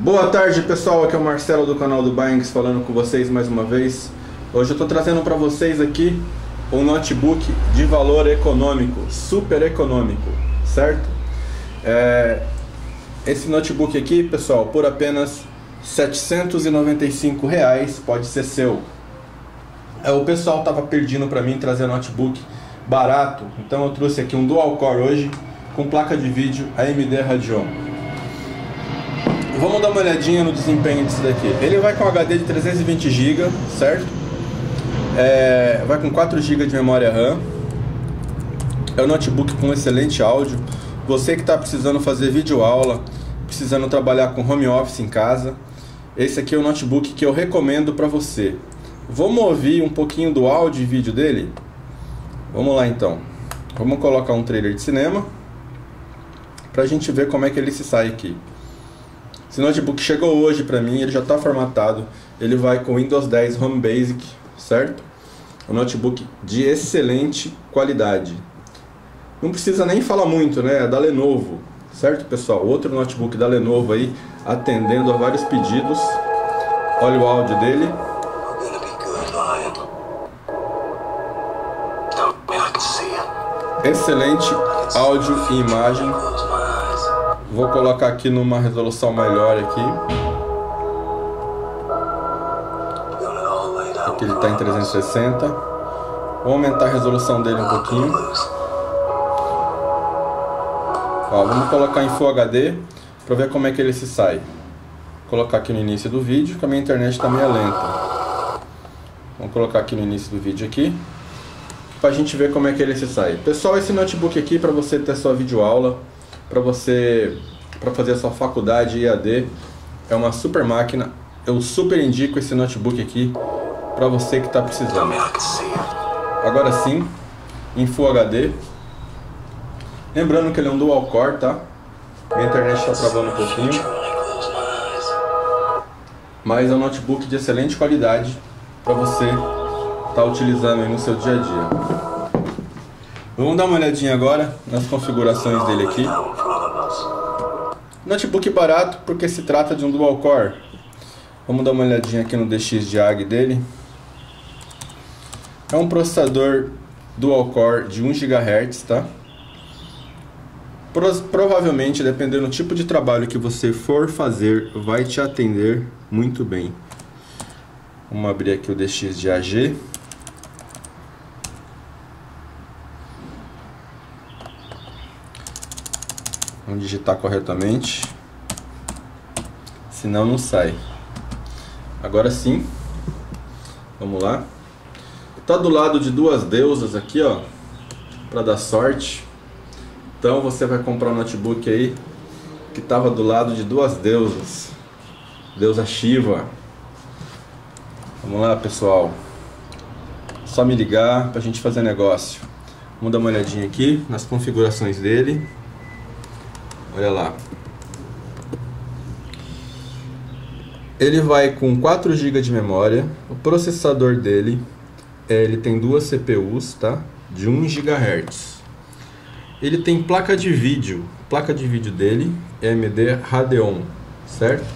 Boa tarde pessoal, aqui é o Marcelo do canal do Banks falando com vocês mais uma vez. Hoje eu estou trazendo para vocês aqui um notebook de valor econômico, super econômico, certo? É, esse notebook aqui, pessoal, por apenas 795 reais pode ser seu. É, o pessoal tava pedindo para mim trazer notebook barato, então eu trouxe aqui um dual core hoje com placa de vídeo AMD Radeon. Vamos dar uma olhadinha no desempenho disso daqui. Ele vai com HD de 320 GB, certo? É, vai com 4 GB de memória RAM. É um notebook com excelente áudio. Você que está precisando fazer vídeo aula, precisando trabalhar com home office em casa, esse aqui é o notebook que eu recomendo para você. Vamos ouvir um pouquinho do áudio e vídeo dele? Vamos lá então. Vamos colocar um trailer de cinema para a gente ver como é que ele se sai aqui. Esse notebook chegou hoje para mim, ele já está formatado. Ele vai com Windows 10 Home Basic, certo? Um notebook de excelente qualidade. Não precisa nem falar muito, né? É da Lenovo, certo, pessoal? Outro notebook da Lenovo aí, atendendo a vários pedidos. Olha o áudio dele. Excelente áudio e imagem. Vou colocar aqui numa resolução melhor aqui. Aqui ele está em 360. Vou aumentar a resolução dele um pouquinho. Ó, vamos colocar em Full HD para ver como é que ele se sai. Vou colocar aqui no início do vídeo, que a minha internet está meio lenta. Vamos colocar aqui no início do vídeo aqui para a gente ver como é que ele se sai. Pessoal, esse notebook aqui para você ter sua videoaula, para você para fazer a sua faculdade EAD, é uma super máquina. Eu super indico esse notebook aqui para você que está precisando. Agora sim, em Full HD. Lembrando que ele é um dual core, tá? Minha internet está travando um pouquinho. Mas é um notebook de excelente qualidade para você está utilizando aí no seu dia a dia. Vamos dar uma olhadinha agora nas configurações dele aqui. Notebook barato porque se trata de um dual core. Vamos dar uma olhadinha aqui no DX dele. É um processador dual core de 1 GHz, tá? Provavelmente, dependendo do tipo de trabalho que você for fazer, vai te atender muito bem. Vamos abrir aqui o DX de AG. Vamos digitar corretamente. Senão não sai. Agora sim. Vamos lá. Tá do lado de duas deusas aqui, ó. Para dar sorte. Então você vai comprar um notebook aí que tava do lado de duas deusas. Deusa Shiva. Vamos lá, pessoal. Só me ligar pra gente fazer negócio. Vamos dar uma olhadinha aqui nas configurações dele. Olha lá. Ele vai com 4 GB de memória. O processador dele, ele tem duas CPUs, tá? De 1 GHz. Ele tem placa de vídeo. Placa de vídeo dele é AMD Radeon, certo?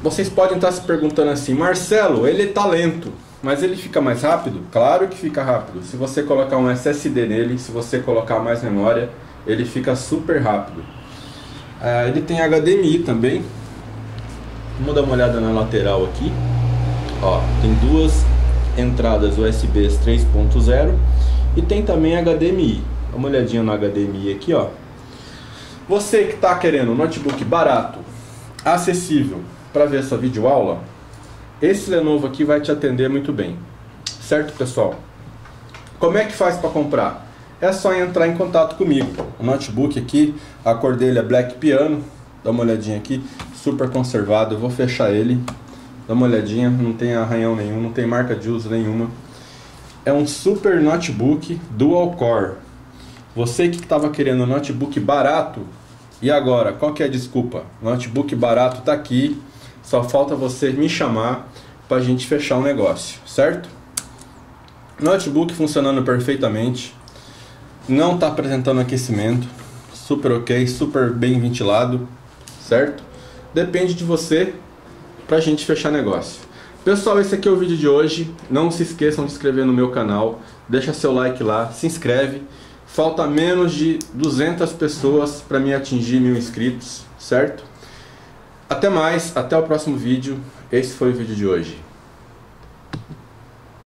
Vocês podem estar se perguntando assim, Marcelo, ele tá lento, mas ele fica mais rápido? Claro que fica rápido. Se você colocar um SSD nele, se você colocar mais memória, ele fica super rápido. Uh, ele tem HDMI também. Vamos dar uma olhada na lateral aqui. Ó, tem duas entradas USB 3.0 e tem também HDMI. Dá uma olhadinha no HDMI aqui, ó. Você que está querendo um notebook barato, acessível para ver essa videoaula, esse Lenovo aqui vai te atender muito bem. Certo, pessoal? Como é que faz para comprar? É só entrar em contato comigo. O notebook aqui, a cor dele é Black Piano, dá uma olhadinha aqui, super conservado, eu vou fechar ele, dá uma olhadinha, não tem arranhão nenhum, não tem marca de uso nenhuma. É um super notebook dual core. Você que estava querendo um notebook barato, e agora, qual que é a desculpa? Notebook barato está aqui, só falta você me chamar para a gente fechar o um negócio, certo? Notebook funcionando perfeitamente, não está apresentando aquecimento, super ok, super bem ventilado, certo? depende de você pra gente fechar negócio. Pessoal, esse aqui é o vídeo de hoje. Não se esqueçam de inscrever no meu canal, deixa seu like lá, se inscreve. Falta menos de 200 pessoas para me atingir mil inscritos, certo? Até mais, até o próximo vídeo. Esse foi o vídeo de hoje.